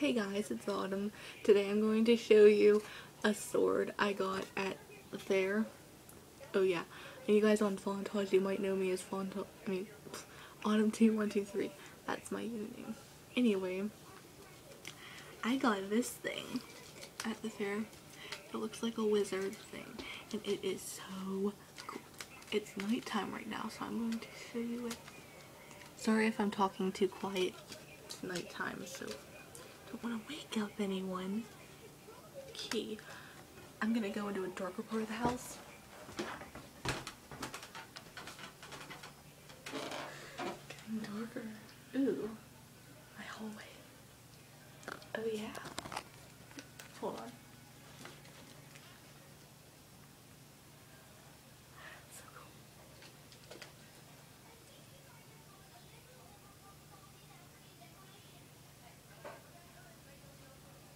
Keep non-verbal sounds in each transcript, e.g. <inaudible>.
Hey guys, it's Autumn. Today I'm going to show you a sword I got at the fair. Oh yeah, and you guys on Fantage, you might know me as Fantage, I mean, <laughs> Autumn2123. That's my username. Anyway, I got this thing at the fair. It looks like a wizard thing, and it is so cool. It's nighttime right now, so I'm going to show you it. Sorry if I'm talking too quiet. It's nighttime, so don't want to wake up anyone. Okay, I'm gonna go into a darker part of the house. Getting darker. Ooh, my hallway. Oh yeah. Hold on. So cool.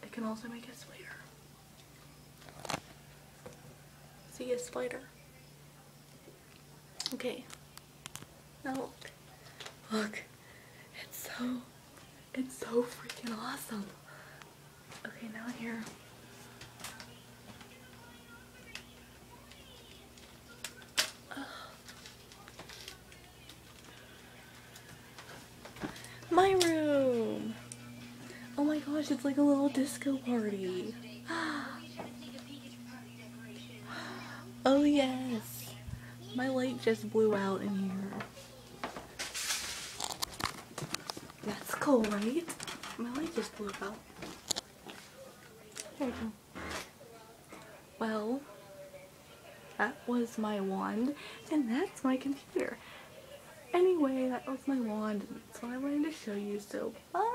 It can also make a spider. See a spider? Okay. Now look. Look. It's so, it's so freaking awesome. Okay, now here. My room! Gosh, it's like a little disco party. <gasps> Oh yes! My light just blew out in here. That's cool, right? My light just blew out. There you go. Well, that was my wand, and that's my computer. Anyway, that was my wand, so I wanted to show you, so bye!